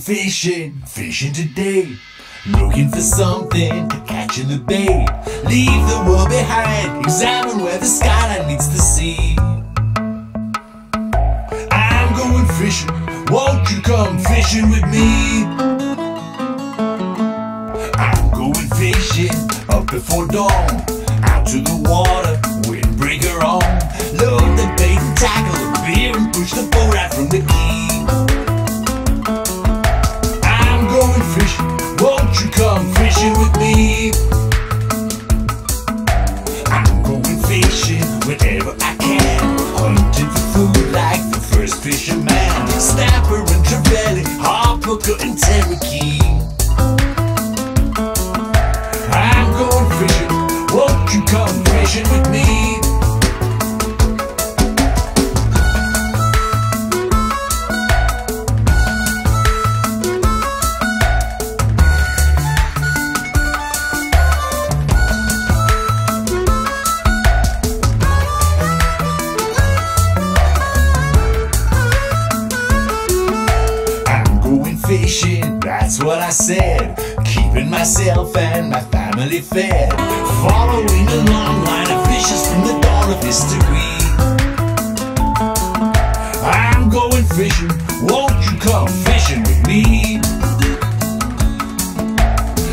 fishing, fishing today. Looking for something to catch in the bay. Leave the world behind, examine where the skyline meets the sea. I'm going fishing, won't you come fishing with me? I'm going fishing up before dawn, out to the water, fishing, that's what I said. Keeping myself and my family fed. Following a long line of fishes from the dawn of history. I'm going fishing, won't you come fishing with me?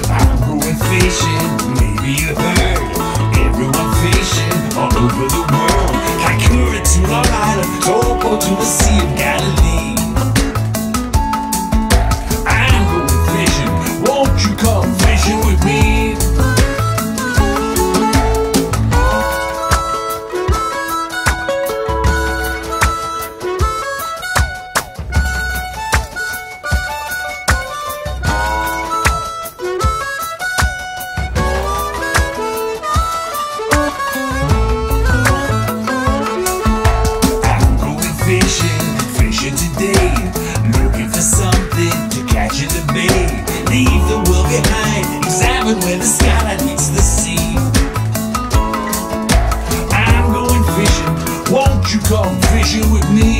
I'm going fishing, maybe you heard. Everyone fishing all over the come fishing with me?